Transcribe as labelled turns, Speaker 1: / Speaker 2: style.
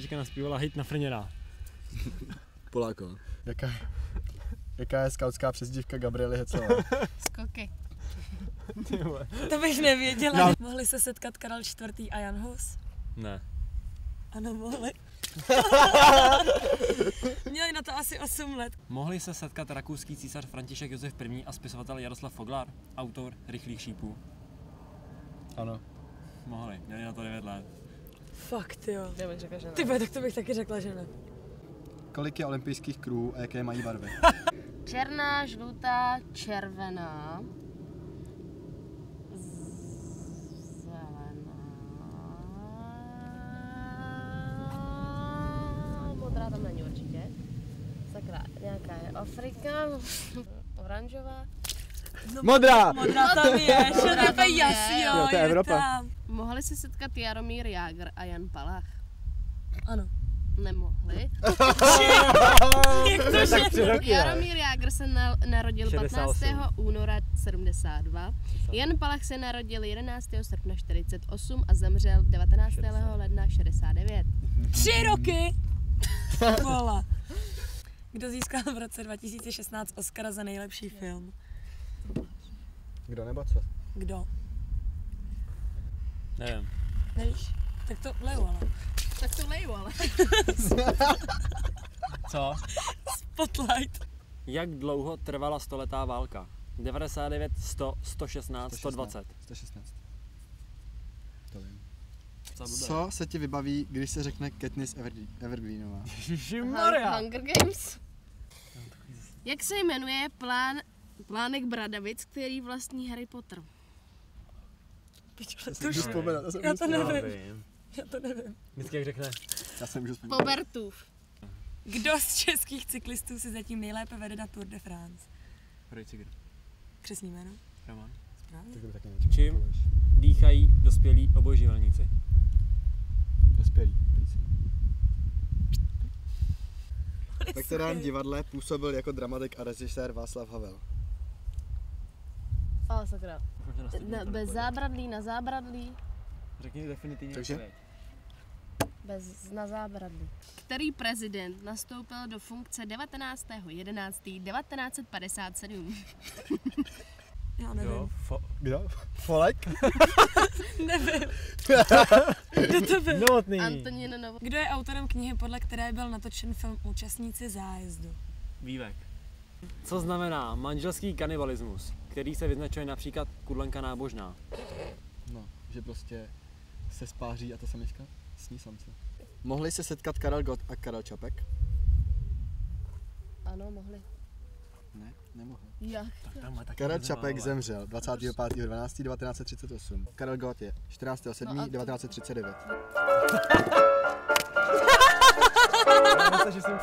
Speaker 1: teďka naspívala hit na frněná. Poláko. Jaká, jaká je skautská přezdívka Gabriely Hecová?
Speaker 2: Skoky.
Speaker 3: to bych nevěděla. No. Mohli se setkat Karel IV. a Jan Hus?
Speaker 4: Ne.
Speaker 3: Ano, mohli. Měli na to asi 8 let.
Speaker 4: Mohli se setkat rakouský císař František Josef I. a spisovatel Jaroslav Foglar, autor Rychlých šípů?
Speaker 1: Ano.
Speaker 4: Mohli, měli na to 9 let.
Speaker 3: Fakt jo.
Speaker 2: Já bych řekla, že ne.
Speaker 3: Ty tak to bych taky řekla, že ne.
Speaker 1: Kolik je olympijských kruhů a jaké mají barvy?
Speaker 2: Černá, žlutá, červená. Zelená. Modrá tam není určitě. Sakra, nějaká je Afrika. Oranžová.
Speaker 1: Modrá!
Speaker 3: Modrá tam je, že
Speaker 2: Modrá
Speaker 3: to
Speaker 2: tam
Speaker 3: je
Speaker 2: je.
Speaker 3: jasný, jo,
Speaker 1: Jo, to je
Speaker 3: je
Speaker 1: Evropa.
Speaker 3: tam.
Speaker 2: Mohli se setkat Jaromír Jágr a Jan Palach?
Speaker 3: Ano.
Speaker 2: Nemohli.
Speaker 3: Jak to, že...
Speaker 2: Jaromír Jágr se na, narodil
Speaker 4: 68.
Speaker 2: 15. února 72. Jan Palach se narodil 11. srpna 48 a zemřel 19. ledna 69.
Speaker 3: Tři roky! Vola. Kdo získal v roce 2016 Oscara za nejlepší film?
Speaker 1: Kdo nebo co?
Speaker 3: Kdo?
Speaker 4: Nevím.
Speaker 3: Nevíš? Tak to leju, ale.
Speaker 2: Tak to leju, ale.
Speaker 4: Co?
Speaker 3: Spotlight.
Speaker 4: Jak dlouho trvala stoletá válka? 99, 100, 116, 120.
Speaker 1: 116. To vím.
Speaker 4: Co?
Speaker 1: Co se ti vybaví, když se řekne Katniss Ever- Evergreenová?
Speaker 2: Hun- Hunger Games. Jak se jmenuje plán, plánek Bradavic, který vlastní Harry Potter?
Speaker 1: Já
Speaker 3: to už,
Speaker 1: vzpomenout, já jsem
Speaker 3: já to nevím. Já to nevím.
Speaker 4: Vždycky jak řekne.
Speaker 1: Já jsem můžu vzpomenout.
Speaker 2: Pobertův.
Speaker 3: Kdo z českých cyklistů si zatím nejlépe vede na Tour de France? Křesní jméno?
Speaker 4: Roman.
Speaker 3: Správně.
Speaker 1: Tak to taky nevím.
Speaker 4: Čím? Dýchají dospělí obojživelníci.
Speaker 1: Jsem. Ve kterém divadle působil jako dramatik a režisér Václav Havel?
Speaker 2: O, sakra. Ne, bez zábradlí na zábradlí.
Speaker 4: Řekni definitivně
Speaker 1: Takže?
Speaker 2: Bez na zábradlí. Který prezident nastoupil do funkce 19.11.1957?
Speaker 3: Já nevím.
Speaker 4: Jo, fo-
Speaker 1: Kdo? Folek?
Speaker 3: Nevím. Kdo to byl?
Speaker 4: Novotný.
Speaker 2: Antonín Novo.
Speaker 3: Kdo je autorem knihy, podle které byl natočen film Účastníci zájezdu?
Speaker 4: Vývek. Co znamená manželský kanibalismus, který se vyznačuje například kudlenka nábožná?
Speaker 1: No, že prostě se spáří a ta samička sní samce. Mohli se setkat Karel Gott a Karel Čapek?
Speaker 2: Ano, mohli.
Speaker 1: Ne, nemohli.
Speaker 2: Jak?
Speaker 1: Karel Čapek zemřel 25.12.1938. Karel Gott je 14.7.1939.
Speaker 4: Já myslím, že jsem...